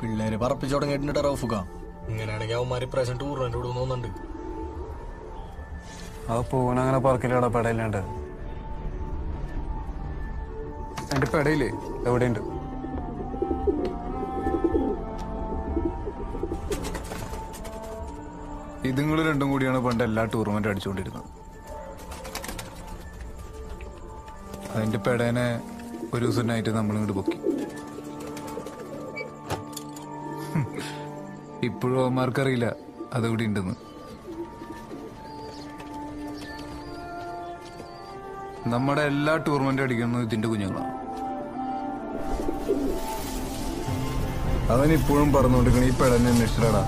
പിള്ളേര് പറപ്പിച്ചു തുടങ്ങിയിട്ടുണ്ട് റൌഫുക ഇങ്ങനെയാണെങ്കിൽ അവന്മാര് ഇപ്രാവശ്യം ടൂർണമെന്റ് വിടുന്നുണ്ട് അത് പൂനങ്ങനെ പറക്കില്ലടാ പെടയിലുണ്ട് എന്റെ പെടയില്ലേ? എവിടെയുണ്ട്? ഇതുങ്ങൾ രണ്ടും കൂടിയാണ് പണ്ട് എല്ലാ ടൂർണമെന്റ് അടിച്ചുകൊണ്ടിരുന്നത് അതിന്റെ പെടേനെ ഒരു ദിവസമായിട്ട് നൈറ്റ് നമ്മളിങ്ങോട്ട് പൊക്കി. ഇപ്പോഴും അവന്മാർക്കറിയില്ല അതിവിടെ ഉണ്ടെന്ന് നമ്മുടെ എല്ലാ ടൂർണമെന്റ് അടിക്കുന്നത് ഇതിന്റെ കുഞ്ഞുങ്ങളാണ്. അവൻ ഇപ്പോഴും പറഞ്ഞുകൊണ്ടിരിക്കണ ഈ പെടനെ അന്വേഷിച്ചിടാ